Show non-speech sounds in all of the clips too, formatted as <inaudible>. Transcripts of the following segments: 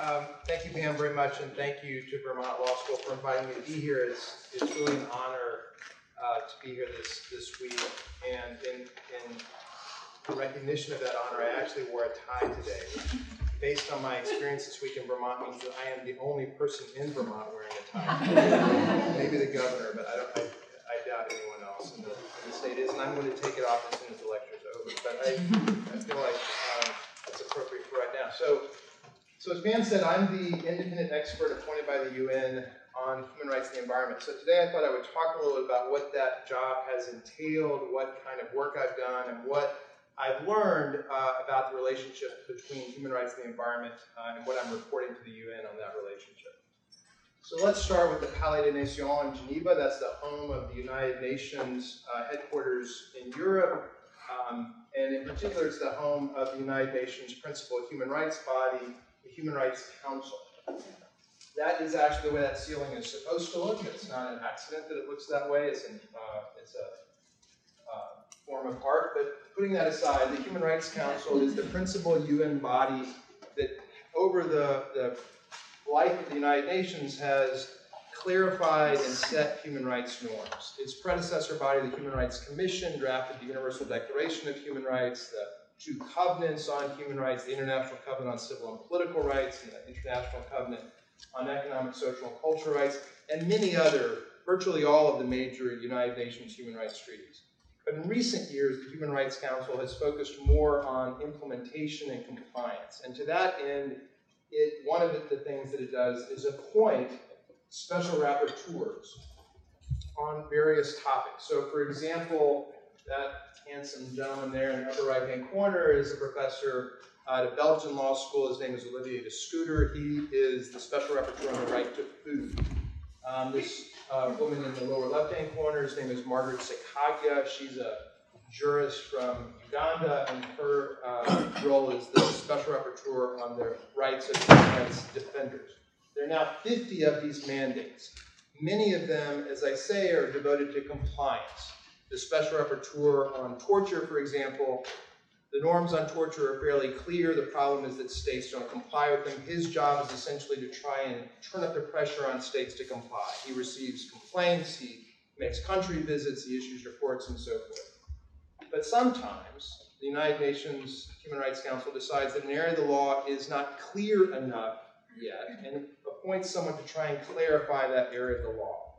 Um, thank you, Pam, very much, and thank you to Vermont Law School for inviting me to be here. It's, it's really an honor uh, to be here this, this week. And in, in recognition of that honor, I actually wore a tie today, based on my experience this week in Vermont, means that I am the only person in Vermont wearing a tie. <laughs> Maybe the governor, but I don't. I, I doubt anyone else in the, in the state is, and I'm going to take it off as soon as the lecture is over. But I, I feel like um, it's appropriate for right now. So. So as Pam said, I'm the independent expert appointed by the UN on human rights and the environment. So today I thought I would talk a little bit about what that job has entailed, what kind of work I've done, and what I've learned uh, about the relationship between human rights and the environment, uh, and what I'm reporting to the UN on that relationship. So let's start with the Palais des Nations in Geneva. That's the home of the United Nations uh, headquarters in Europe. Um, and in particular, it's the home of the United Nations principal human rights body, Human Rights Council. That is actually the way that ceiling is supposed to look. It's not an accident that it looks that way. It's, an, uh, it's a uh, form of art. But putting that aside, the Human Rights Council is the principal UN body that, over the, the life of the United Nations, has clarified and set human rights norms. Its predecessor body, the Human Rights Commission, drafted the Universal Declaration of Human Rights, the two covenants on human rights, the International Covenant on Civil and Political Rights, and the International Covenant on Economic, Social, and Cultural Rights, and many other, virtually all of the major United Nations human rights treaties. But in recent years, the Human Rights Council has focused more on implementation and compliance. And to that end, it, one of the things that it does is appoint special rapporteurs on various topics. So, for example, that handsome gentleman there in the upper right-hand corner is a professor at a Belgian law school. His name is Olivier de Schutter. He is the special rapporteur on the right to food. Um, this uh, woman in the lower left-hand corner, his name is Margaret Sekaggya. She's a jurist from Uganda, and her uh, role is the special rapporteur on the rights of human rights defenders. There are now 50 of these mandates. Many of them, as I say, are devoted to compliance the special rapporteur on torture, for example, the norms on torture are fairly clear. The problem is that states don't comply with them. His job is essentially to try and turn up the pressure on states to comply. He receives complaints, he makes country visits, he issues reports, and so forth. But sometimes the United Nations Human Rights Council decides that an area of the law is not clear enough yet and appoints someone to try and clarify that area of the law.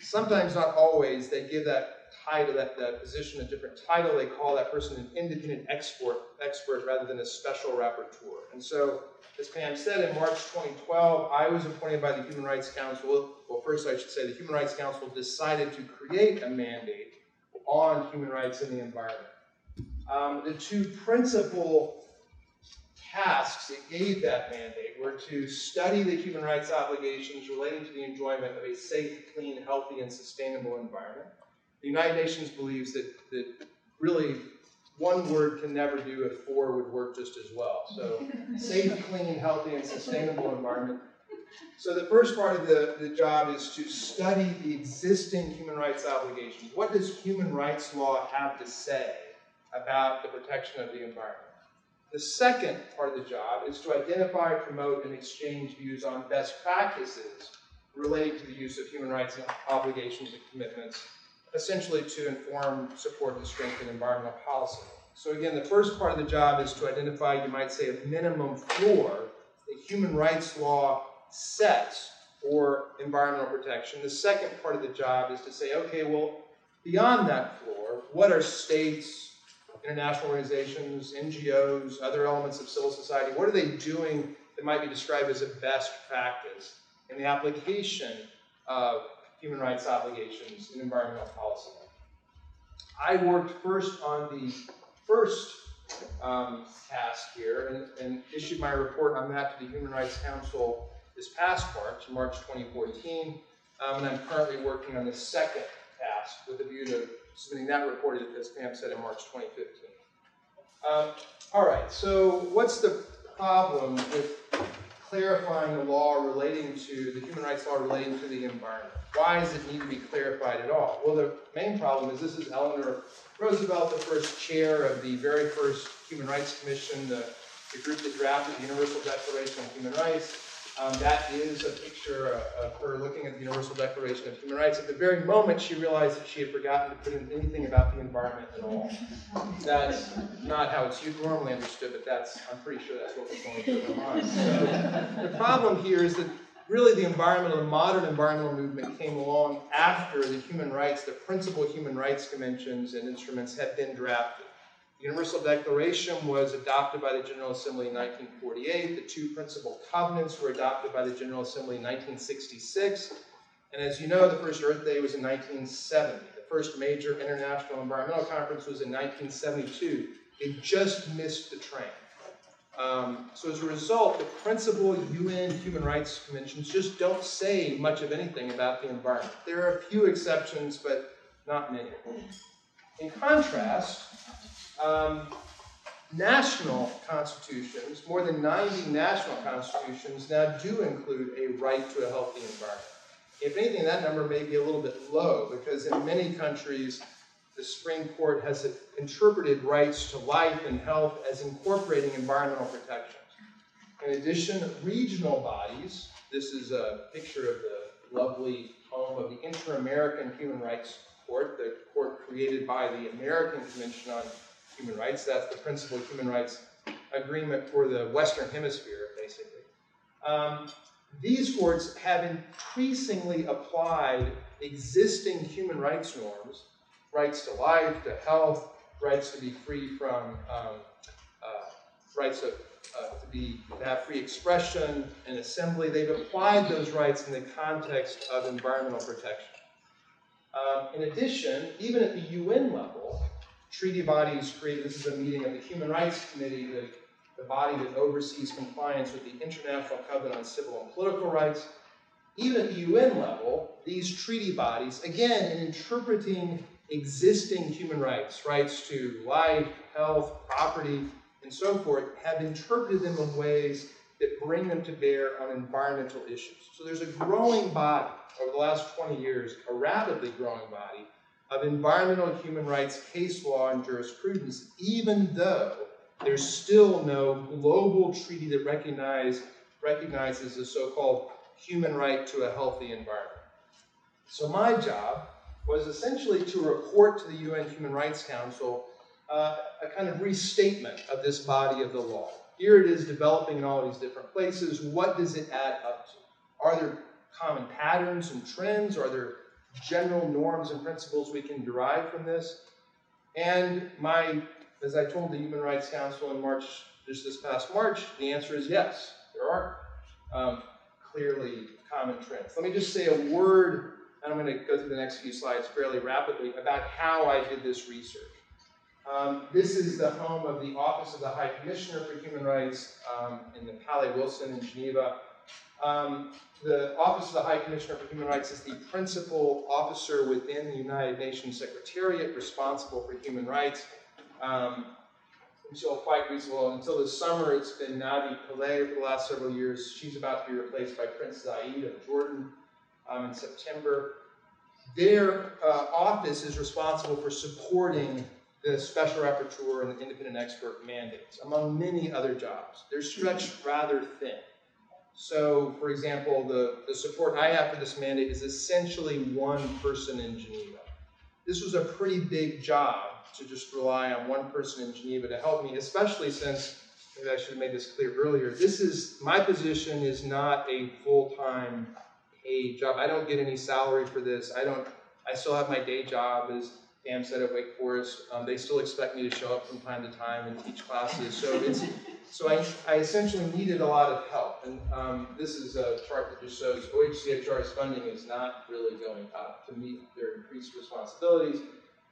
Sometimes, not always, they give that title, that, that position, a different title. They call that person an independent expert, expert rather than a special rapporteur. And so, as Pam said, in March 2012, I was appointed by the Human Rights Council. Well, first I should say the Human Rights Council decided to create a mandate on human rights and the environment. Um, the two principal tasks it gave that mandate were to study the human rights obligations relating to the enjoyment of a safe, clean, healthy, and sustainable environment, the United Nations believes that, that really one word can never do if four would work just as well. So <laughs> safe, clean, healthy, and sustainable environment. So the first part of the, the job is to study the existing human rights obligations. What does human rights law have to say about the protection of the environment? The second part of the job is to identify, promote, and exchange views on best practices relating to the use of human rights obligations and commitments essentially to inform, support, and strengthen environmental policy. So again, the first part of the job is to identify, you might say, a minimum floor that human rights law sets for environmental protection. The second part of the job is to say, okay, well, beyond that floor, what are states, international organizations, NGOs, other elements of civil society, what are they doing that might be described as a best practice in the application of human rights obligations in environmental policy. I worked first on the first um, task here and, and, issued my report on that to the Human Rights Council this past March, March 2014. Um, and I'm currently working on the second task with a view to submitting that report, as Pam said, in March 2015. Um, all right, so what's the problem with clarifying the law relating to, the human rights law relating to the environment? Why does it need to be clarified at all? Well, the main problem is this is Eleanor Roosevelt, the first chair of the very first Human Rights Commission, the the group that drafted the Universal Declaration of Human Rights. Um, that is a picture of her looking at the Universal Declaration of Human Rights. At the very moment, she realized that she had forgotten to put in anything about the environment at all. That's not how it's normally understood, but that's, I'm pretty sure that's what was going through her mind. So, the problem here is that really the environmental, the modern environmental movement came along after the human rights, the principal human rights conventions and instruments had been drafted. The Universal Declaration was adopted by the General Assembly in 1948. The two principal covenants were adopted by the General Assembly in 1966. And as you know, the first Earth Day was in 1970. The first major international environmental conference was in 1972. It just missed the train. Um, so as a result, the principal UN human rights conventions just don't say much of anything about the environment. There are a few exceptions, but not many. In contrast, um, national constitutions, more than 90 national constitutions, now do include a right to a healthy environment. If anything, that number may be a little bit low because in many countries, the Supreme Court has interpreted rights to life and health as incorporating environmental protections. In addition, regional bodies, this is a picture of the lovely home of the Inter-American Human Rights Court, the court created by the American Convention on human rights. That's the principal human rights agreement for the Western Hemisphere, basically. Um, these courts have increasingly applied existing human rights norms, rights to life, to health, rights to be free from, um, uh, rights of, uh, to be to have free expression and assembly. They've applied those rights in the context of environmental protection. Um, in addition, even at the UN level, treaty bodies created, this is a meeting of the Human Rights Committee, the, the body that oversees compliance with the International Covenant on Civil and Political Rights. Even at the UN level, these treaty bodies, again, in interpreting existing human rights, rights to life, health, property, and so forth, have interpreted them in ways that bring them to bear on environmental issues. So there's a growing body over the last 20 years, a rapidly growing body of environmental human rights case law and jurisprudence, even though there's still no global treaty that recognize, recognizes the so-called human right to a healthy environment. So my job was essentially to report to the UN Human Rights Council uh, a kind of restatement of this body of the law. Here it is developing in all these different places. What does it add up to? Are there common patterns and trends? Are there general norms and principles we can derive from this. And my, as I told the Human Rights Council in March, just this past March, the answer is yes, there are um, clearly common trends. Let me just say a word, and I'm going to go through the next few slides fairly rapidly, about how I did this research. Um, this is the home of the Office of the High Commissioner for Human Rights um, in the Palais Wilson in Geneva. Um, the Office of the High Commissioner for Human Rights is the principal officer within the United Nations Secretariat responsible for human rights. Um, until quite recently, until this summer, it's been Navi Pillay for the last several years. She's about to be replaced by Prince Zeid of Jordan um, in September. Their uh, office is responsible for supporting the special rapporteur and the independent expert mandates, among many other jobs. They're stretched rather thin. So, for example, the, the support I have for this mandate is essentially one person in Geneva. This was a pretty big job to just rely on one person in Geneva to help me, especially since, maybe I should have made this clear earlier, this is, my position is not a full-time paid job. I don't get any salary for this. I don't, I still have my day job as Pam said at Wake Forest. Um, they still expect me to show up from time to time and teach classes. So it's, so I, I essentially needed a lot of help. And um, this is a chart that just shows OHCHR's funding is not really going up to meet their increased responsibilities.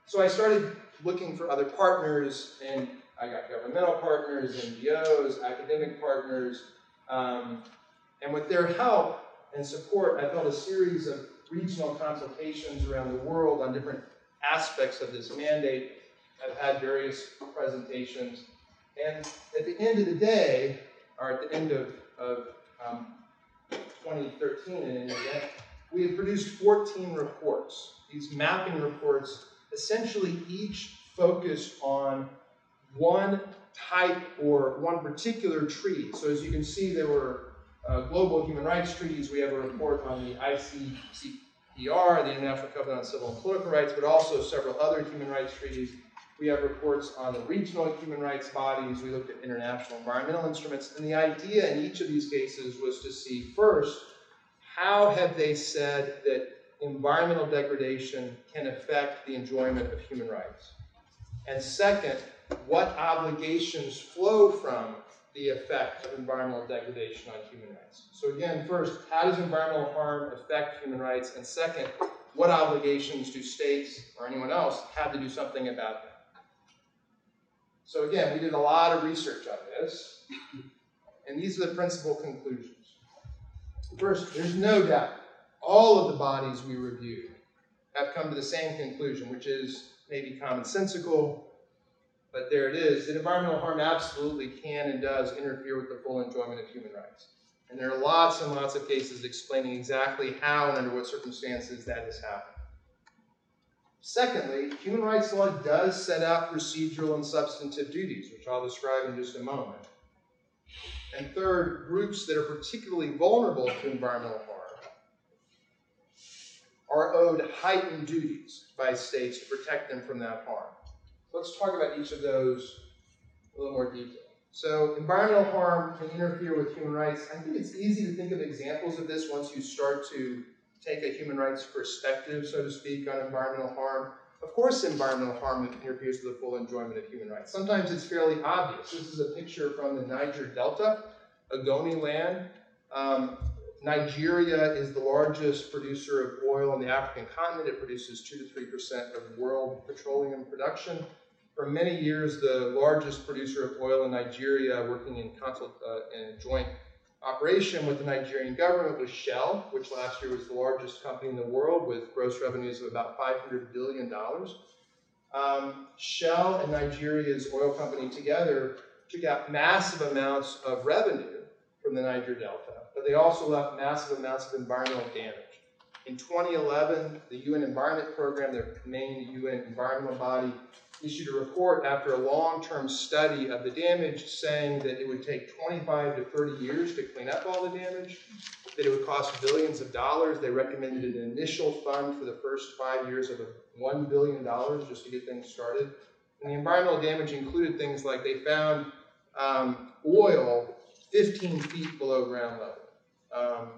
So I started looking for other partners, and I got governmental partners, NGOs, academic partners, um, and with their help and support, I held a series of regional consultations around the world on different aspects of this mandate. I've had various presentations and at the end of the day, or at the end of, of um, 2013 in any event, we had produced 14 reports. These mapping reports essentially each focused on one type or one particular treaty. So as you can see, there were uh, global human rights treaties. We have a report on the ICCPR, the International Covenant on Civil and Political Rights, but also several other human rights treaties. We have reports on the regional human rights bodies. We looked at international environmental instruments. And the idea in each of these cases was to see first, how have they said that environmental degradation can affect the enjoyment of human rights? And second, what obligations flow from the effect of environmental degradation on human rights? So again, first, how does environmental harm affect human rights? And second, what obligations do states or anyone else have to do something about that? So again, we did a lot of research on this, and these are the principal conclusions. First, there's no doubt all of the bodies we reviewed have come to the same conclusion, which is maybe commonsensical, but there it is, that environmental harm absolutely can and does interfere with the full enjoyment of human rights. And there are lots and lots of cases explaining exactly how and under what circumstances that has happened. Secondly, human rights law does set out procedural and substantive duties, which I'll describe in just a moment. And third, groups that are particularly vulnerable to environmental harm are owed heightened duties by states to protect them from that harm. Let's talk about each of those a little more detail. So, environmental harm can interfere with human rights. I think it's easy to think of examples of this once you start to take a human rights perspective, so to speak, on environmental harm. Of course, environmental harm interferes with the full enjoyment of human rights. Sometimes it's fairly obvious. This is a picture from the Niger Delta, Ogoni land. Um, Nigeria is the largest producer of oil on the African continent. It produces 2 to 3% of world petroleum production. For many years, the largest producer of oil in Nigeria, working in, consult, uh, in joint operation with the Nigerian government was Shell, which last year was the largest company in the world with gross revenues of about $500 billion. Um, Shell and Nigeria's oil company together took out massive amounts of revenue from the Niger Delta, but they also left massive amounts of environmental damage. In 2011, the UN Environment Program, the main UN environmental body, issued a report after a long-term study of the damage saying that it would take 25 to 30 years to clean up all the damage, that it would cost billions of dollars. They recommended an initial fund for the first five years of $1 billion just to get things started. And the environmental damage included things like they found um, oil 15 feet below ground level. Um,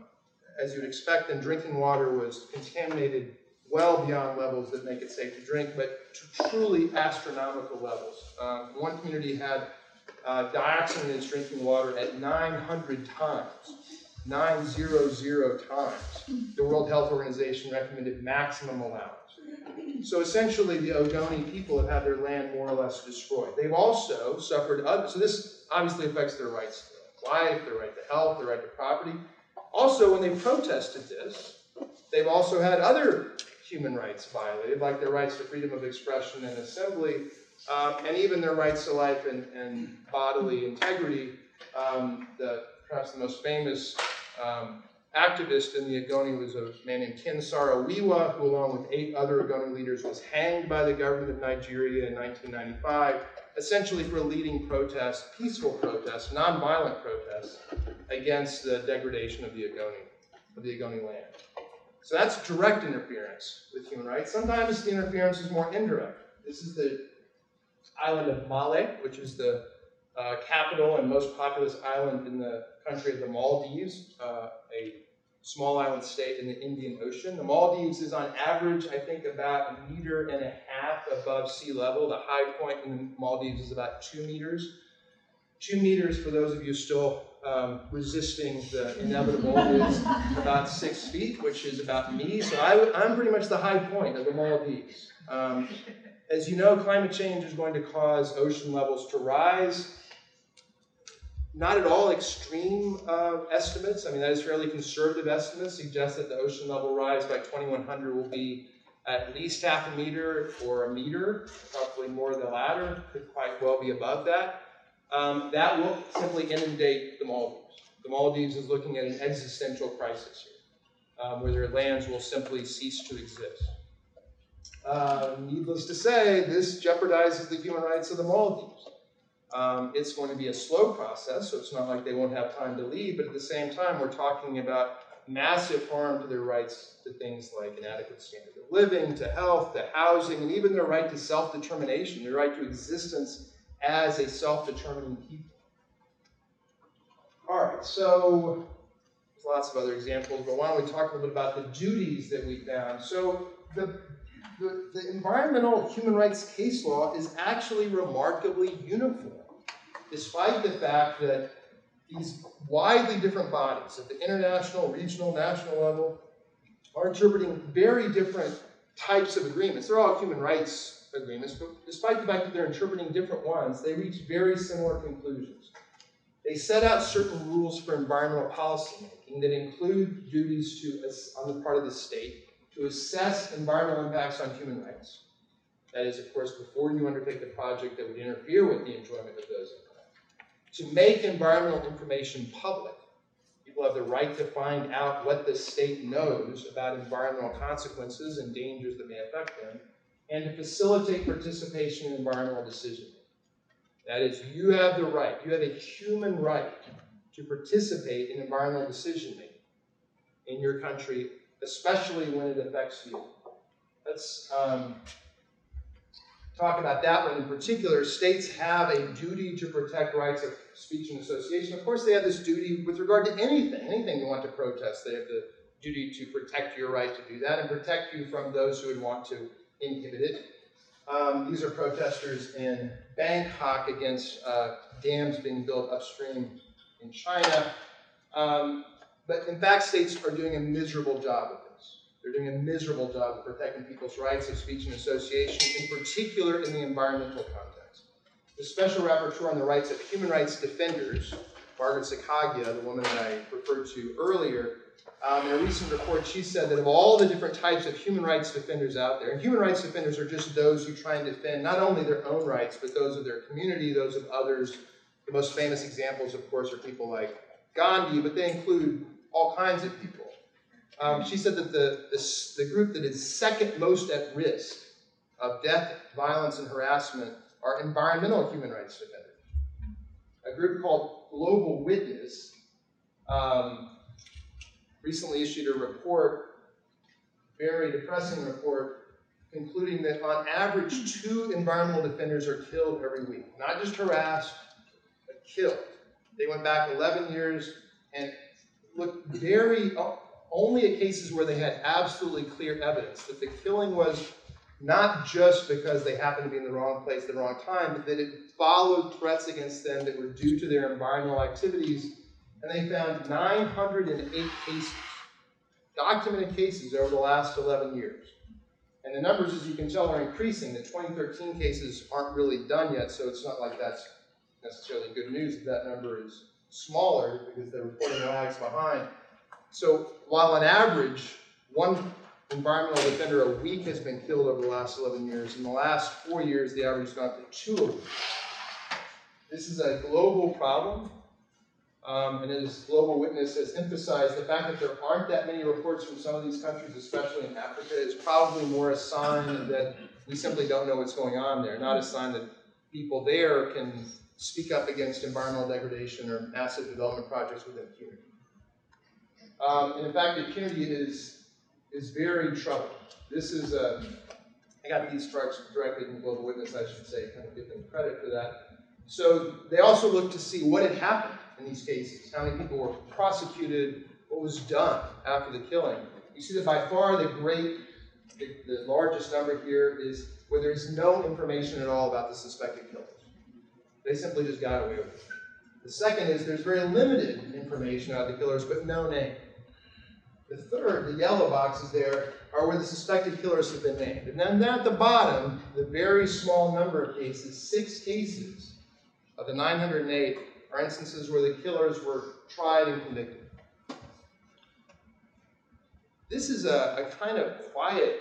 as you'd expect, and drinking water was contaminated well beyond levels that make it safe to drink, but to truly astronomical levels. Um, one community had uh, dioxin in its drinking water at 900 times, 900 times. The World Health Organization recommended maximum allowance. So essentially, the Ogoni people have had their land more or less destroyed. They've also suffered, other, so this obviously affects their rights to life, their right to health, their right to property. Also, when they protested this, they've also had other human rights violated, like their rights to freedom of expression and assembly, um, and even their rights to life and, and bodily integrity. Um, the, perhaps the most famous um, activist in the Ogoni was a man named Ken Saro-Wiwa, who along with eight other Ogoni leaders was hanged by the government of Nigeria in 1995, essentially for leading protests, peaceful protests, nonviolent protests, against the degradation of the Ogoni, of the Ogoni land. So that's direct interference with human rights. Sometimes the interference is more indirect. This is the island of Male, which is the uh, capital and most populous island in the country of the Maldives, uh, a small island state in the Indian Ocean. The Maldives is on average, I think, about a meter and a half above sea level. The high point in the Maldives is about two meters. Two meters, for those of you still um, resisting the inevitable is about six feet, which is about me. So I, am pretty much the high point of the Maldives. Um, as you know, climate change is going to cause ocean levels to rise. Not at all extreme uh, estimates. I mean, that is fairly conservative estimates suggest that the ocean level rise by 2100 will be at least half a meter or a meter, probably more the latter, could quite well be above that um, that will simply inundate the Maldives. The Maldives is looking at an existential crisis here, um, where their lands will simply cease to exist. Uh, needless to say, this jeopardizes the human rights of the Maldives. Um, it's going to be a slow process, so it's not like they won't have time to leave, but at the same time, we're talking about massive harm to their rights to things like an adequate standard of living, to health, to housing, and even their right to self determination, their right to existence as a self determining people. All right, so there's lots of other examples, but why don't we talk a little bit about the duties that we found? So the, the, the environmental human rights case law is actually remarkably uniform, despite the fact that these widely different bodies at the international, regional, national level are interpreting very different types of agreements. They're all human rights agreements, but despite the fact that they're interpreting different ones, they reach very similar conclusions. They set out certain rules for environmental policymaking that include duties to, on the part of the state to assess environmental impacts on human rights. That is, of course, before you undertake the project that would interfere with the enjoyment of those impacts. To make environmental information public. People have the right to find out what the state knows about environmental consequences and dangers that may affect them, and to facilitate participation in environmental decision making. That is, you have the right, you have a human right to participate in environmental decision making in your country, especially when it affects you. Let's um, talk about that one in particular. States have a duty to protect rights of speech and association. Of course, they have this duty with regard to anything, anything you want to protest. They have the duty to protect your right to do that and protect you from those who would want to inhibit it. Um, these are protesters in Bangkok against uh, dams being built upstream in China. Um, but in fact, states are doing a miserable job of this. They're doing a miserable job of protecting people's rights of speech and association, in particular in the environmental context. The Special Rapporteur on the Rights of Human Rights Defenders, Margaret Sekaggya, the woman that I referred to earlier, um, in a recent report, she said that of all the different types of human rights defenders out there, and human rights defenders are just those who try and defend not only their own rights, but those of their community, those of others. The most famous examples, of course, are people like Gandhi, but they include all kinds of people. Um, she said that the, the, the group that is second most at risk of death, violence, and harassment are environmental human rights defenders. A group called Global Witness um, recently issued a report, very depressing report, concluding that on average, two environmental defenders are killed every week. Not just harassed, but killed. They went back 11 years and looked very, only at cases where they had absolutely clear evidence that the killing was not just because they happened to be in the wrong place at the wrong time, but that it followed threats against them that were due to their environmental activities and they found 908 cases, documented cases over the last 11 years. And the numbers, as you can tell, are increasing. The 2013 cases aren't really done yet, so it's not like that's necessarily good news if that number is smaller because the reporting lags behind. So while on average, one environmental defender a week has been killed over the last 11 years, in the last four years, the average has gone up to two a week. This is a global problem um, and as Global Witness has emphasized, the fact that there aren't that many reports from some of these countries, especially in Africa, is probably more a sign that we simply don't know what's going on there, not a sign that people there can speak up against environmental degradation or massive development projects with impunity. Um, and in fact, impunity is, is very troubling. This is, a, I got these charts directly from Global Witness, I should say, kind of give them credit for that. So they also looked to see what had happened in these cases, how many people were prosecuted, what was done after the killing. You see that by far the great, the, the largest number here is where there's no information at all about the suspected killers. They simply just got away with it. The second is there's very limited information about the killers, but no name. The third, the yellow boxes there, are where the suspected killers have been named. And then at the bottom, the very small number of cases, six cases of the 908 are instances where the killers were tried and convicted. This is a, a kind of quiet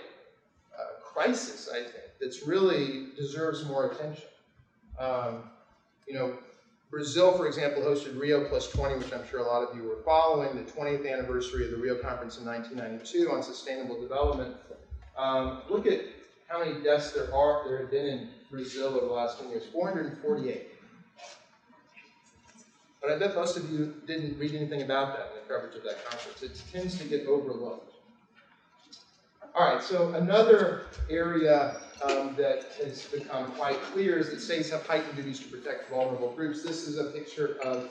uh, crisis, I think, that's really deserves more attention. Um, you know, Brazil, for example, hosted Rio Plus 20, which I'm sure a lot of you were following, the 20th anniversary of the Rio Conference in 1992 on sustainable development. Um, look at how many deaths there are there have been in Brazil over the last 10 years 448. But I bet most of you didn't read anything about that in the coverage of that conference. It tends to get overlooked. All right, so another area um, that has become quite clear is that states have heightened duties to protect vulnerable groups. This is a picture of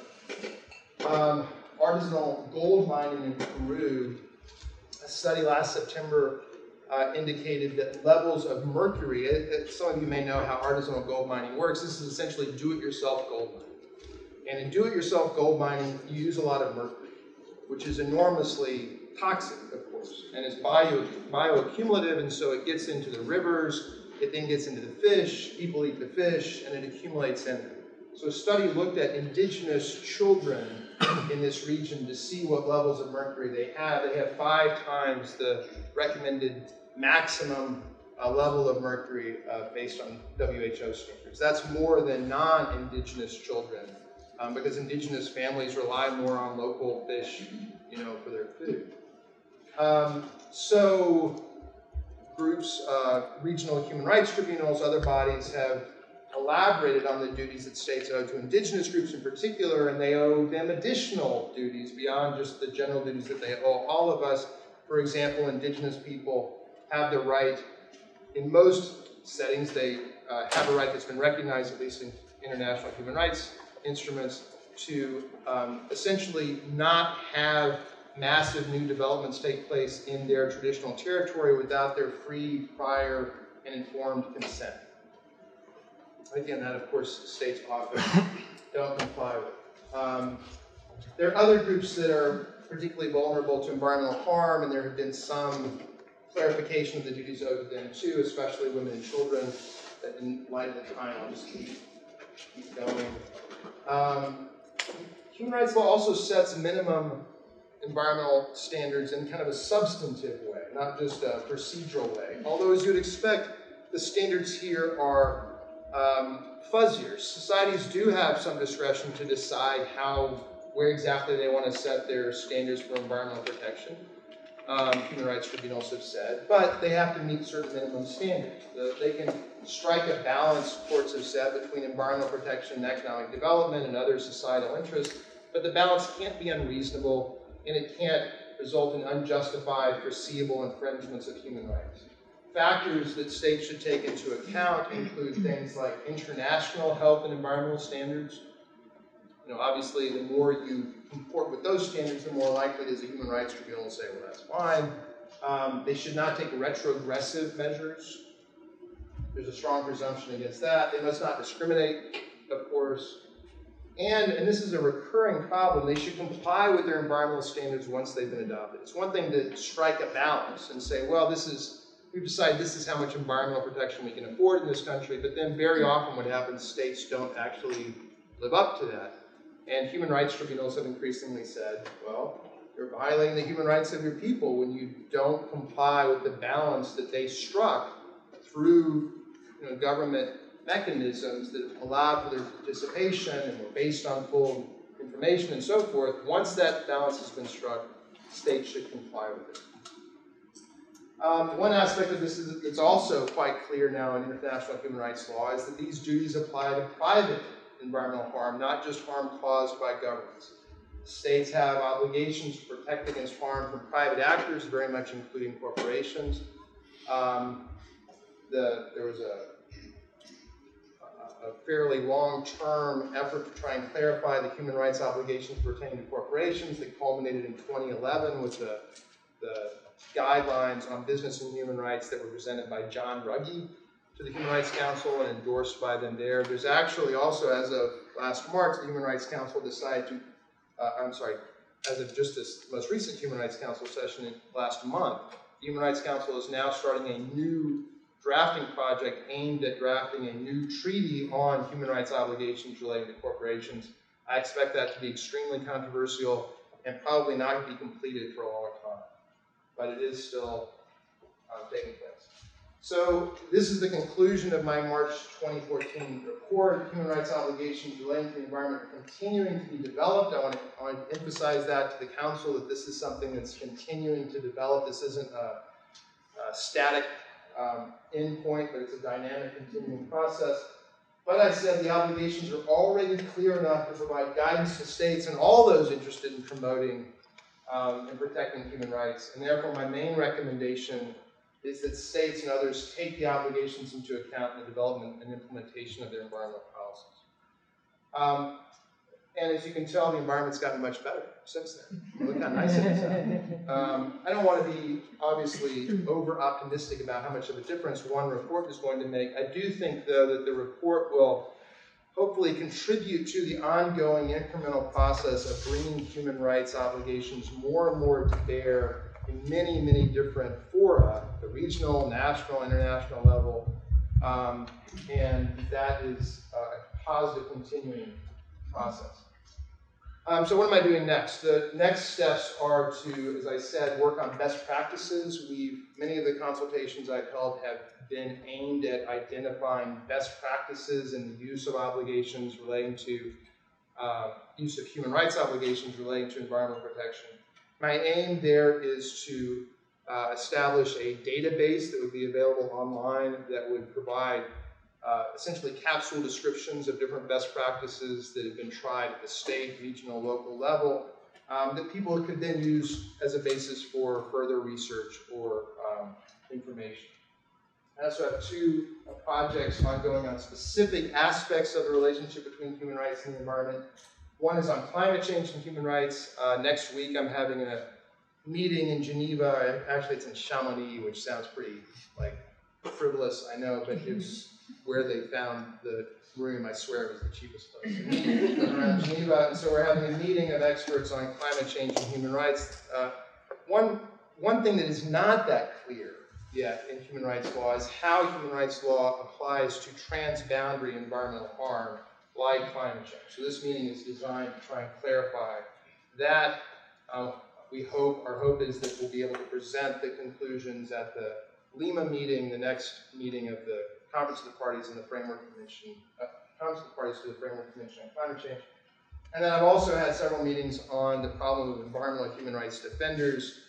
um, artisanal gold mining in Peru. A study last September uh, indicated that levels of mercury, it, it, some of you may know how artisanal gold mining works. This is essentially do-it-yourself gold mining. And in do-it-yourself gold mining, you use a lot of mercury, which is enormously toxic, of course, and is bio, bioaccumulative, and so it gets into the rivers, it then gets into the fish, people eat the fish, and it accumulates in them. So a study looked at indigenous children in this region to see what levels of mercury they have. They have five times the recommended maximum uh, level of mercury uh, based on WHO standards. That's more than non-indigenous children um, because indigenous families rely more on local fish, you know, for their food. Um, so groups, uh, regional human rights tribunals, other bodies have elaborated on the duties that states owe to indigenous groups in particular, and they owe them additional duties beyond just the general duties that they owe all of us. For example, indigenous people have the right, in most settings, they uh, have a right that's been recognized, at least in international human rights instruments, to um, essentially not have massive new developments take place in their traditional territory without their free, prior, and informed consent. Again, that of course states often <laughs> don't comply with. Um, there are other groups that are particularly vulnerable to environmental harm, and there have been some clarification of the duties owed to them too, especially women and children. That in light of the time, I'll just keep, keep going. Um, human rights law also sets minimum environmental standards in kind of a substantive way, not just a procedural way. Although, as you'd expect, the standards here are um, fuzzier. Societies do have some discretion to decide how, where exactly they want to set their standards for environmental protection. Um, human rights tribunals have said, but they have to meet certain minimum standards. The, they can strike a balance, courts have said, between environmental protection and economic development and other societal interests, but the balance can't be unreasonable and it can't result in unjustified, foreseeable infringements of human rights. Factors that states should take into account include things like international health and environmental standards. You know, obviously, the more you comport with those standards, the more likely it is a human rights tribunal will say, well, that's fine. Um, they should not take retrogressive measures. There's a strong presumption against that. They must not discriminate, of course. And, and this is a recurring problem, they should comply with their environmental standards once they've been adopted. It's one thing to strike a balance and say, well, this is we've decided this is how much environmental protection we can afford in this country, but then very often what happens, states don't actually live up to that. And human rights tribunals have increasingly said, well, you're violating the human rights of your people when you don't comply with the balance that they struck through you know, government mechanisms that allowed for their participation and were based on full information and so forth. Once that balance has been struck, states should comply with it. Um, one aspect of this is that's also quite clear now in international human rights law is that these duties apply to private environmental harm, not just harm caused by governments. States have obligations to protect against harm from private actors, very much including corporations. Um, the, there was a, a, fairly long-term effort to try and clarify the human rights obligations pertaining to corporations that culminated in 2011 with the, the guidelines on business and human rights that were presented by John Ruggie to the Human Rights Council and endorsed by them there. There's actually also, as of last March, the Human Rights Council decided to, uh, I'm sorry, as of just this most recent Human Rights Council session last month, the Human Rights Council is now starting a new drafting project aimed at drafting a new treaty on human rights obligations relating to corporations. I expect that to be extremely controversial and probably not be completed for a long time but it is still um, taking place. So this is the conclusion of my March 2014 report. Human rights obligations relating to the environment are continuing to be developed. I want, to, I want to emphasize that to the council that this is something that's continuing to develop. This isn't a, a static um, endpoint, but it's a dynamic continuing process. But I said the obligations are already clear enough to provide guidance to states and all those interested in promoting um, and protecting human rights. And therefore, my main recommendation is that states and others take the obligations into account in the development and implementation of their environmental policies. Um, and as you can tell, the environment's gotten much better since then. Look how nice it is. Um, I don't want to be obviously over optimistic about how much of a difference one report is going to make. I do think, though, that the report will hopefully contribute to the ongoing incremental process of bringing human rights obligations more and more to bear in many, many different fora, the regional, national, international level. Um, and that is a positive continuing process. Um, so what am I doing next? The next steps are to, as I said, work on best practices. We've, many of the consultations I've held have been aimed at identifying best practices in the use of obligations relating to uh, use of human rights obligations relating to environmental protection. My aim there is to uh, establish a database that would be available online that would provide uh, essentially capsule descriptions of different best practices that have been tried at the state, regional, local level um, that people could then use as a basis for further research or um, information. I also have two projects ongoing on specific aspects of the relationship between human rights and the environment. One is on climate change and human rights. Uh, next week I'm having a meeting in Geneva. Actually, it's in Chamonix, which sounds pretty like frivolous, I know, but it's where they found the room. I swear it was the cheapest place around Geneva. And so we're having a meeting of experts on climate change and human rights. Uh, one, one thing that is not that clear yet in human rights law is how human rights law applies to transboundary environmental harm like climate change. So this meeting is designed to try and clarify that. Um, we hope, our hope is that we'll be able to present the conclusions at the Lima meeting, the next meeting of the Conference of the Parties and the Framework Convention, uh, Conference of the Parties to the Framework Convention on Climate Change. And then I've also had several meetings on the problem of environmental and human rights defenders.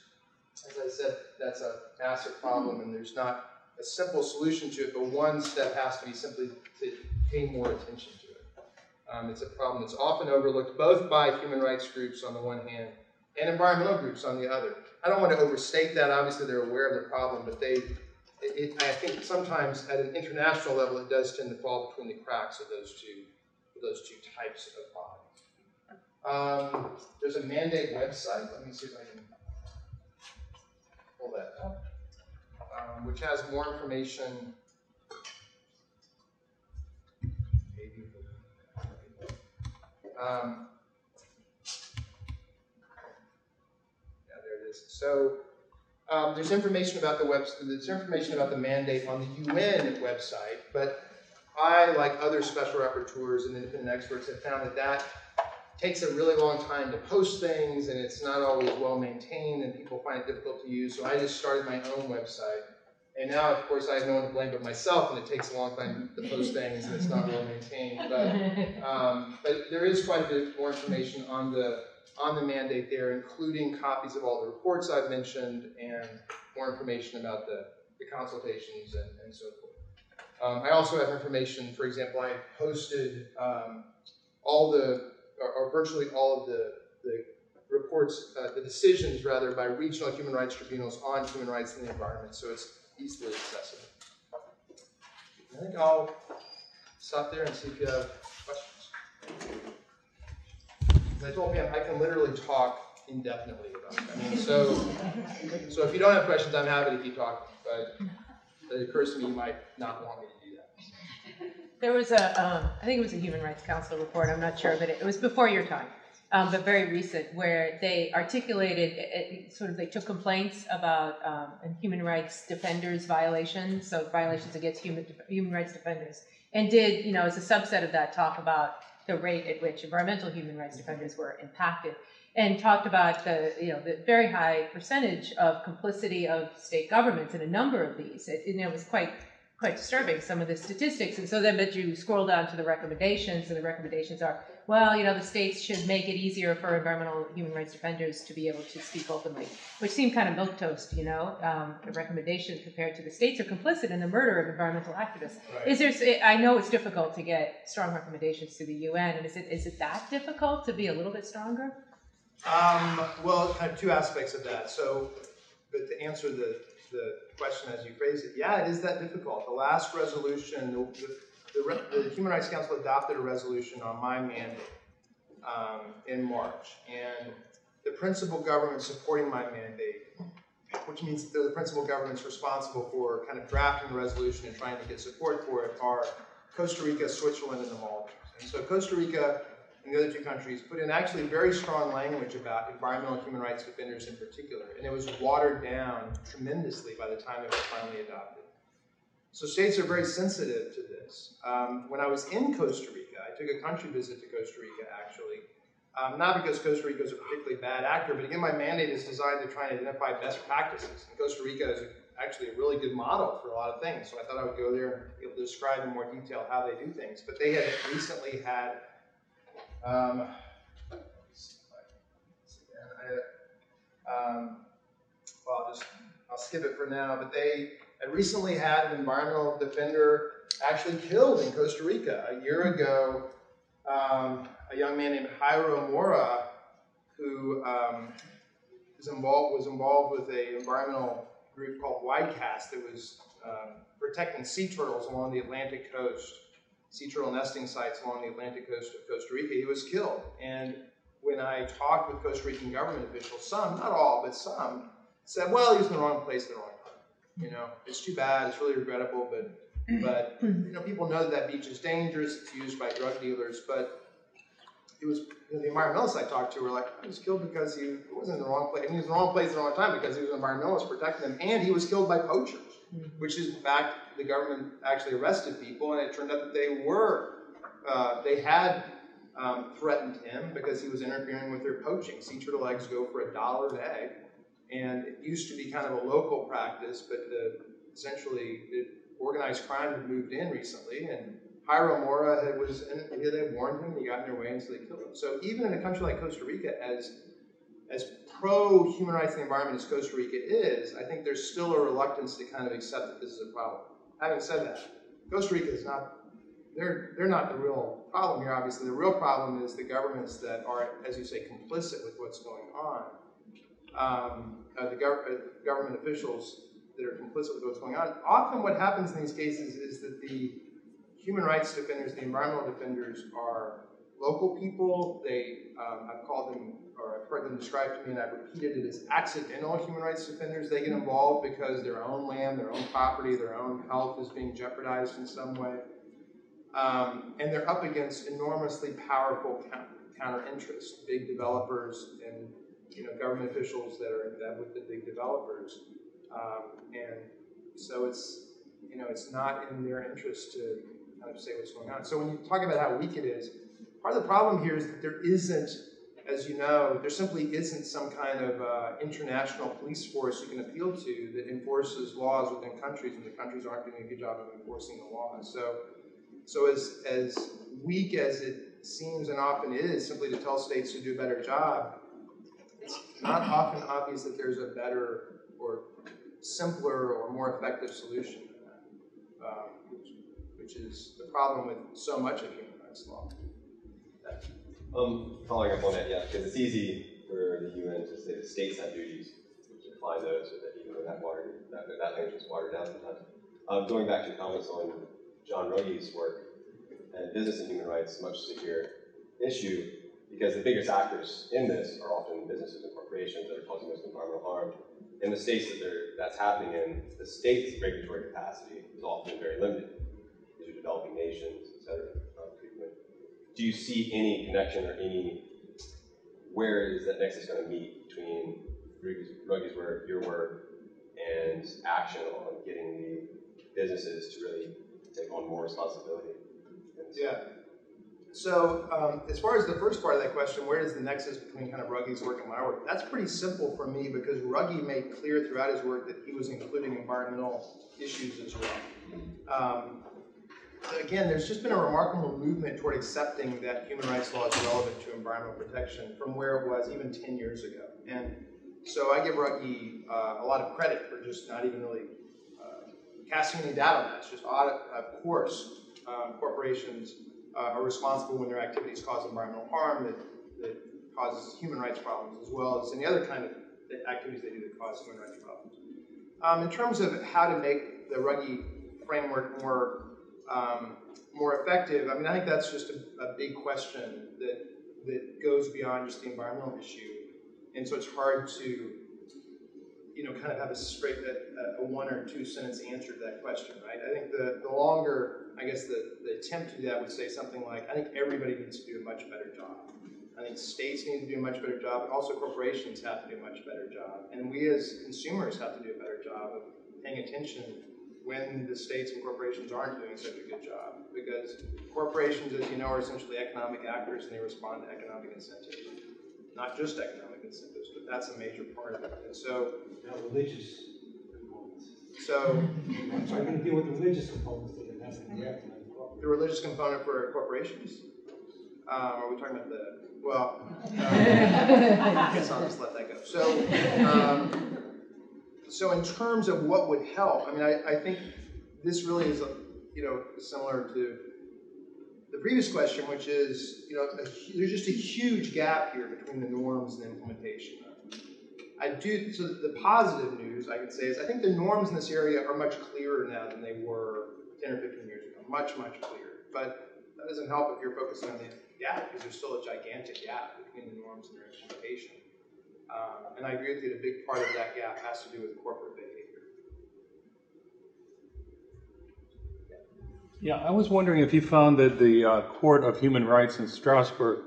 As I said, that's a massive problem, and there's not a simple solution to it, but one step has to be simply to pay more attention to it. Um, it's a problem that's often overlooked both by human rights groups on the one hand and environmental groups on the other. I don't want to overstate that. Obviously, they're aware of the problem, but they it, I think sometimes at an international level, it does tend to fall between the cracks of those two, those two types of bodies. Um, there's a mandate website. Let me see if I can pull that up, um, which has more information. Um, yeah, there it is. So um, there's information about the web, there's information about the mandate on the UN website, but I, like other special rapporteurs and independent experts, have found that that takes a really long time to post things, and it's not always well maintained, and people find it difficult to use. So I just started my own website, and now, of course, I have no one to blame but myself, and it takes a long time to post things, and it's not well maintained. But <laughs> um, but there is quite a bit more information on the on the mandate there, including copies of all the reports I've mentioned and more information about the, the consultations and, and so forth. Um, I also have information, for example, I posted um, all the, or, or, virtually all of the, the reports, uh, the decisions rather, by regional human rights tribunals on human rights in the environment, so it's easily accessible. I think I'll stop there and see if you have questions. I told Pam I can literally talk indefinitely about mean, so, so if you don't have questions, I'm happy to keep talking. But it occurs to me you might not want me to do that. There was a, um, I think it was a Human Rights Council report. I'm not sure, but it, it was before your time, um, but very recent, where they articulated it, it, sort of they took complaints about um, human rights defenders violations, so violations against human human rights defenders, and did you know as a subset of that talk about the rate at which environmental human rights defenders were impacted, and talked about the you know the very high percentage of complicity of state governments in a number of these. It, it was quite quite disturbing, some of the statistics. And so then, but you scroll down to the recommendations, and the recommendations are, well, you know, the states should make it easier for environmental human rights defenders to be able to speak openly, which seem kind of milk toast, you know, um, the recommendations compared to the states are complicit in the murder of environmental activists. Right. Is there? I know it's difficult to get strong recommendations to the UN, and is it is it that difficult to be a little bit stronger? Um, well, kind of two aspects of that. So, but to answer the, the question as you phrase it, yeah, it is that difficult. The last resolution, the, the, the, Human Rights Council adopted a resolution on my mandate um, in March, and the principal government supporting my mandate, which means they're the principal governments responsible for kind of drafting the resolution and trying to get support for it, are Costa Rica, Switzerland, and the Maldives. And so Costa Rica and the other two countries put in actually very strong language about environmental human rights defenders in particular, and it was watered down tremendously by the time it was finally adopted. So states are very sensitive to this. Um, when I was in Costa Rica, I took a country visit to Costa Rica actually, um, not because Costa Rica is a particularly bad actor, but again, my mandate is designed to try and identify best practices. And Costa Rica is actually a really good model for a lot of things, so I thought I would go there and be able to describe in more detail how they do things. But they had recently had um, um, well, I'll just I'll skip it for now. But they had recently had an environmental defender actually killed in Costa Rica a year ago. Um, a young man named Jairo Mora, who um, was involved was involved with a environmental group called Widecast that was um, protecting sea turtles along the Atlantic coast sea turtle nesting sites along the Atlantic coast of Costa Rica, he was killed. And when I talked with Costa Rican government officials, some, not all, but some, said, well, he was in the wrong place at the wrong time. You know, it's too bad, it's really regrettable, but but you know, people know that that beach is dangerous, it's used by drug dealers, but it was you know, the environmentalists I talked to were like, he was killed because he wasn't in the wrong place. I mean, he was in the wrong place at the wrong time because he was an environmentalist protecting them, and he was killed by poachers which is in fact the government actually arrested people, and it turned out that they were uh, they had um, threatened him because he was interfering with their poaching. Sea turtle eggs go for a dollar an egg, and it used to be kind of a local practice, but the, essentially the organized crime had moved in recently, and Jairo Mora had, was they warned him, he got in their way, and so they killed him. So even in a country like Costa Rica, as as pro human rights and the environment as Costa Rica is, I think there's still a reluctance to kind of accept that this is a problem. Having said that, Costa Rica is not they're they're not the real problem here. Obviously, the real problem is the governments that are, as you say, complicit with what's going on. Um, uh, the gov- uh, government officials that are complicit with what's going on. Often, what happens in these cases is that the human rights defenders, the environmental defenders, are local people. They, um, I've called them, or I've heard them described to me, and I've repeated it as accidental human rights defenders. They get involved because their own land, their own property, their own health is being jeopardized in some way. Um, and they're up against enormously powerful counter interests, big developers and you know government officials that are in bed with the big developers. Um, and so it's you know it's not in their interest to kind of say what's going on. So when you talk about how weak it is, part of the problem here is that there isn't, as you know, there simply isn't some kind of uh, international police force you can appeal to that enforces laws within countries, and the countries aren't doing a good job of enforcing the laws. So so as, as weak as it seems and often is simply to tell states to do a better job, it's not often obvious that there's a better or simpler or more effective solution than that, um, which, which is the problem with so much of human rights law. Um, following up on that, yeah, because it's easy for the UN to say the states have duties, which apply those, or that even that watered, that, that language was watered down sometimes. Um, going back to comments on John Ruggie's work and business and human rights, much stickier issue because the biggest actors in this are often businesses and corporations that are causing most environmental harm. In the states that that's happening in, the state's regulatory capacity is often very limited. These are developing nations, et cetera. Do you see any connection or any, where is that nexus going to meet between Ruggie's work, your work, and action on getting the businesses to really take on more responsibility? Yeah. So um, as far as the first part of that question, where is the nexus between kind of Ruggie's work and my work? That's pretty simple for me because Ruggie made clear throughout his work that he was including environmental issues as well. Um, again, there's just been a remarkable movement toward accepting that human rights law is relevant to environmental protection from where it was even 10 years ago. And so I give Ruggie uh, a lot of credit for just not even really uh, casting any doubt on that. It's just, of course, um, corporations uh, are responsible when their activities cause environmental harm that, that causes human rights problems, as well as any other kind of activities they do that cause human rights problems. Um, in terms of how to make the Ruggie framework more um, more effective, I mean, I think that's just a, a, big question that that goes beyond just the environmental issue, and so it's hard to, you know, kind of have a straight a, a one or two sentence answer to that question, right? I think the the longer, I guess, the the attempt to do that would say something like, I think everybody needs to do a much better job. I think states need to do a much better job, also corporations have to do a much better job. And we as consumers have to do a better job of paying attention when the states and corporations aren't doing such a good job. Because corporations, as you know, are essentially economic actors and they respond to economic incentives. Not just economic incentives, but that's a major part of it. And so, Now, religious components. so So I'm gonna deal with the religious components of that's the yeah. the religious component for corporations. Um, are we talking about the well? Uh, <laughs> I guess I'll just let that go. So, um, so in terms of what would help, I mean, I, I think this really is, you know, similar to the previous question, which is, you know, a, there's just a huge gap here between the norms and the implementation. I do, so the positive news I could say is I think the norms in this area are much clearer now than they were 10 or 15 years ago, much, much clearer. But that doesn't help if you're focusing on the gap because there's still a gigantic gap between the norms and their implementation. Um, and I agree with you, a big part of that gap has to do with corporate behavior. Yeah, I was wondering if you found that the uh, Court of Human Rights in Strasbourg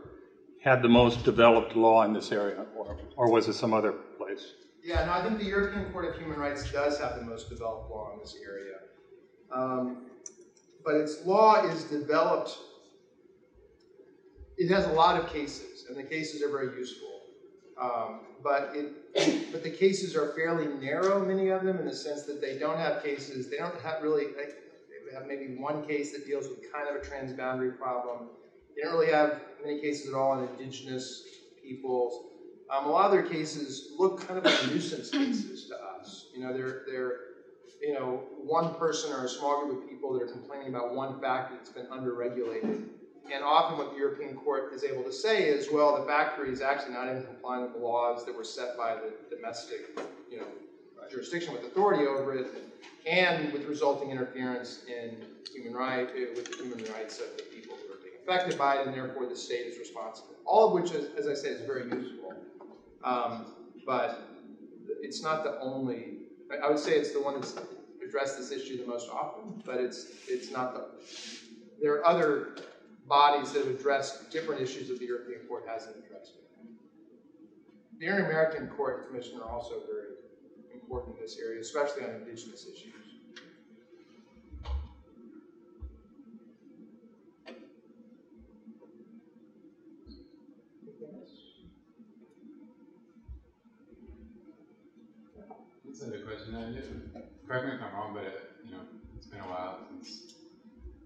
had the most developed law in this area, or, or was it some other place? Yeah, no, I think the European Court of Human Rights does have the most developed law in this area. Um, but its law is developed, it has a lot of cases, and the cases are very useful. Um, but it, but the cases are fairly narrow, many of them, in the sense that they don't have cases. They don't have really. They have maybe one case that deals with kind of a transboundary problem. They don't really have many cases at all on indigenous peoples. Um, a lot of their cases look kind of like nuisance <coughs> cases to us. You know, they're they're you know one person or a small group of people that are complaining about one fact that's been underregulated and often what the European court is able to say is, well, the factory is actually not even complying with the laws that were set by the domestic, you know, jurisdiction with authority over it, and with resulting interference in human right, uh, with the human rights of the people who are being affected by it, and therefore the state is responsible. All of which, is, as I said, is very useful. Um, but it's not the only. I would say it's the one that's addressed this issue the most often, but it's it's not the. There are other bodies that have addressed different issues that the European Court hasn't addressed. The Inter-American Court Commission are also very important in this area, especially on indigenous issues.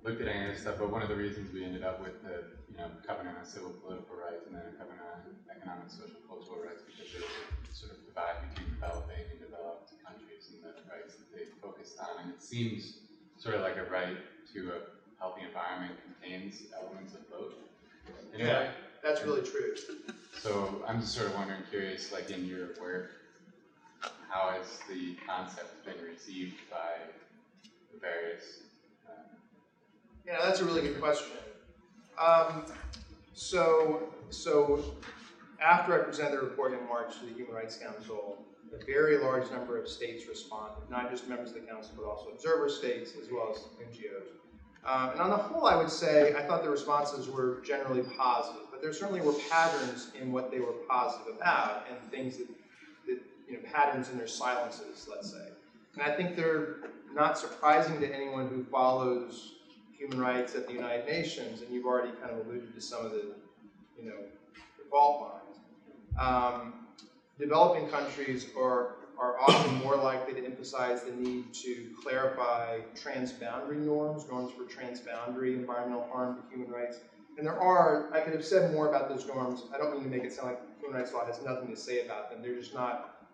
Looked at any of this stuff, but one of the reasons we ended up with the you know covenant on civil political rights and then a covenant on economic, social, cultural rights because there's a sort of divide between developing and developed countries and the rights that they focused on. And it seems sort of like a right to a healthy environment contains elements of both. In yeah, that's really true. <laughs> So I'm just sort of wondering, curious, like in your work, how has the concept been received by the various yeah, that's a really good question. Um, so, so after I presented the report in March to the Human Rights Council, a very large number of states responded, not just members of the council, but also observer states as well as NGOs. Um, and on the whole, I would say I thought the responses were generally positive, but there certainly were patterns in what they were positive about, and things that, that you know, patterns in their silences, let's say. And I think they're not surprising to anyone who follows human rights at the United Nations, and you've already kind of alluded to some of the, you know, the fault lines. Um, developing countries are are often more likely to emphasize the need to clarify transboundary norms, norms for transboundary environmental harm to human rights. And there are, I could have said more about those norms. I don't mean to make it sound like human rights law has nothing to say about them. They're just not,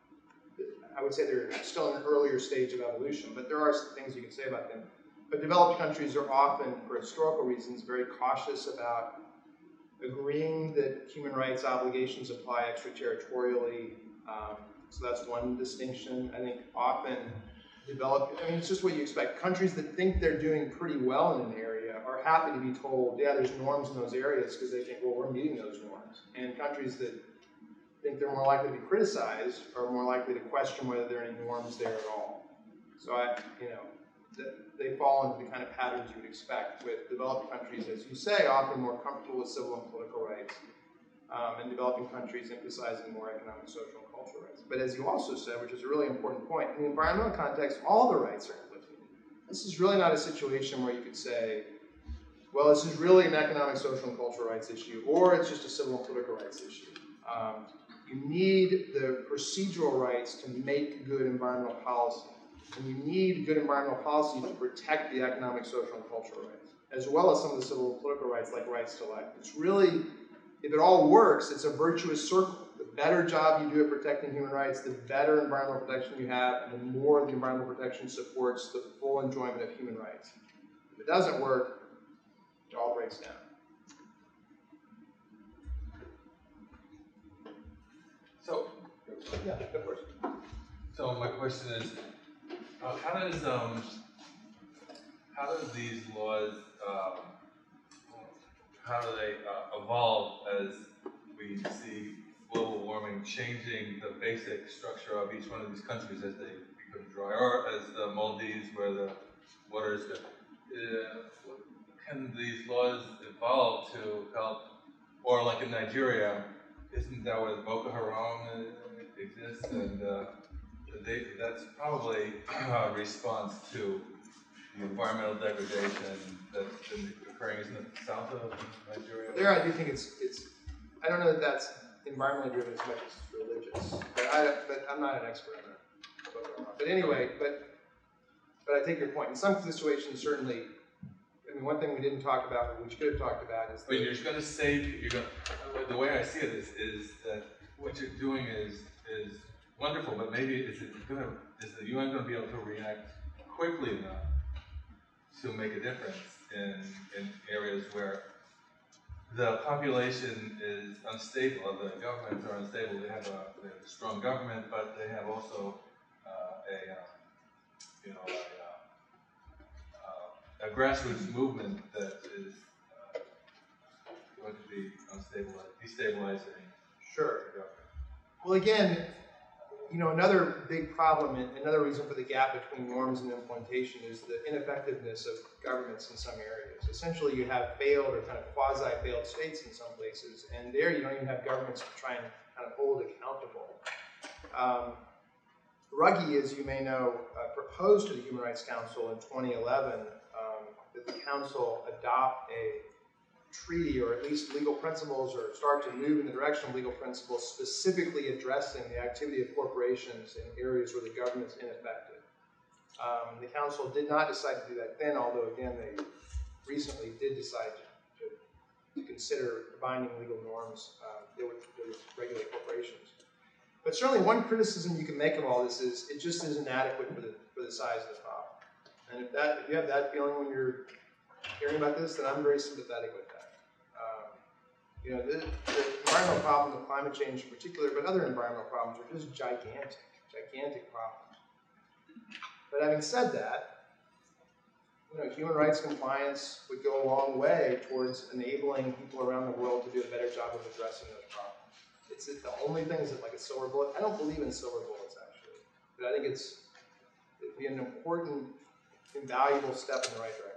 I would say they're still in an earlier stage of evolution, but there are things you can say about them. But developed countries are often, for historical reasons, very cautious about agreeing that human rights obligations apply extraterritorially. Um, so that's one distinction. I think often developed, I mean, it's just what you expect. Countries that think they're doing pretty well in an area are happy to be told, yeah, there's norms in those areas because they think, well, we're meeting those norms. And countries that think they're more likely to be criticized are more likely to question whether there are any norms there at all. So I, you know, they fall into the kind of patterns you would expect with developed countries, as you say, often more comfortable with civil and political rights, um, and developing countries emphasizing more economic, social, and cultural rights. But as you also said, which is a really important point, in the environmental context, all the rights are implicated. This is really not a situation where you could say, well, this is really an economic, social, and cultural rights issue, or it's just a civil and political rights issue. Um, you need the procedural rights to make good environmental policy. And you need good environmental policy to protect the economic, social, and cultural rights, as well as some of the civil and political rights like rights to life. It's really, if it all works, it's a virtuous circle. The better job you do at protecting human rights, the better environmental protection you have, and the more the environmental protection supports the full enjoyment of human rights. If it doesn't work, it all breaks down. So, Yeah, of course. so my question is, how does, um, how do these laws, um, how do they, uh, evolve as we see global warming changing the basic structure of each one of these countries as they become dry, or as the Maldives where the water is, uh, can these laws evolve to help, or like in Nigeria, isn't that where Boko Haram uh, exists, and uh, they, that's probably a response to the environmental degradation that's been occurring, isn't it, south of Nigeria? There, I do think it's, it's, I don't know that that's environmentally driven as much as religious, but I, but I'm not an expert on that. But anyway, but, but I take your point. In some situations, certainly, I mean, one thing we didn't talk about, but we should have talked about is mean, you're gonna save, you're gonna, the way I see it is, is that what you're doing is, is wonderful, but maybe is it gonna, is the UN gonna be able to react quickly enough to make a difference in, in areas where the population is unstable, the governments are unstable, they have a, they have a strong government, but they have also, uh, a, um, you know, a, uh, uh, a grassroots movement that is, uh, going to be unstable, destabilizing sure. the government. Well, again, you know, another big problem and another reason for the gap between norms and implementation is the ineffectiveness of governments in some areas. Essentially, you have failed or kind of quasi-failed states in some places, and there you don't even have governments to try and kind of hold accountable. Um, Ruggie, as you may know, uh, proposed to the Human Rights Council in 2011 um, that the council adopt a treaty or at least legal principles or start to move in the direction of legal principles specifically addressing the activity of corporations in areas where the government's ineffective. Um, the council did not decide to do that then, although again, they recently did decide to, to, consider binding legal norms uh, that, would, that would regulate corporations. But certainly one criticism you can make of all this is it just isn't adequate for the, for the size of the problem. And if that, if you have that feeling when you're hearing about this, then I'm very sympathetic with that. You know, the, the environmental problem, of climate change in particular, but other environmental problems are just gigantic, gigantic problems. But having said that, you know, human rights compliance would go a long way towards enabling people around the world to do a better job of addressing those problems. It's the only thing is like a silver bullet. I don't believe in silver bullets actually, but I think it's it'd be an important, invaluable step in the right direction.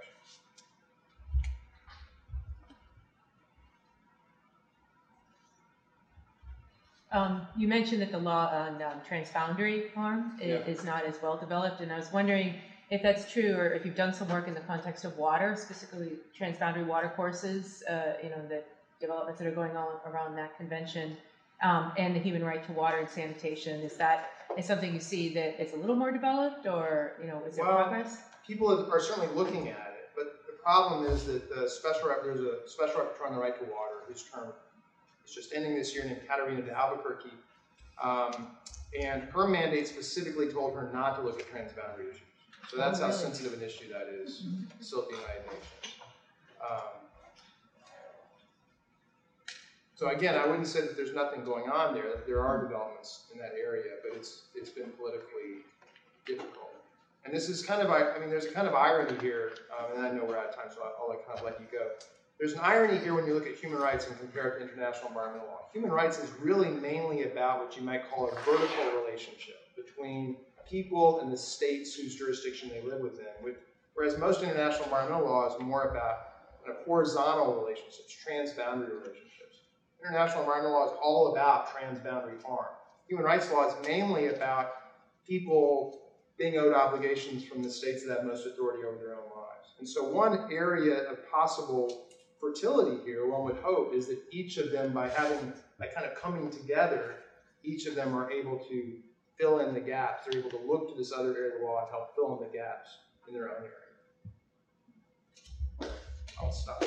Um, you mentioned that the law on um, transboundary harm Yeah. is not as well developed, and I was wondering if that's true, or if you've done some work in the context of water, specifically transboundary water courses, uh, you know, the developments that are going on around that convention. Um, and the human right to water and sanitation, is that, is something you see that it's a little more developed, or, you know, is there Well, progress? people are certainly looking at it, but the problem is that the special rep, there's a special rapporteur on the right to water, whose term is just ending this year named Catarina de Albuquerque. Um, and her mandate specifically told her not to look at transboundary issues. So that's Oh, how sensitive an issue that is, still at the United Nations. Um, So again, I wouldn't say that there's nothing going on there, there are developments in that area, but it's, it's been politically difficult. And this is kind of, I I mean, there's a kind of irony here, um, and I know we're out of time, so I'll, I'll kind of let you go. There's an irony here when you look at human rights and compare it to international environmental law. Human rights is really mainly about what you might call a vertical relationship between people and the states whose jurisdiction they live within, whereas most international environmental law is more about kind of horizontal relationships, transboundary relationships. International environmental law is all about transboundary harm. Human rights law is mainly about people being owed obligations from the states that have most authority over their own lives. And so one area of possible fertility here, one would hope, is that each of them, by having, by kind of coming together, each of them are able to fill in the gaps. They're able to look to this other area of the law and help fill in the gaps in their own area. I'll stop.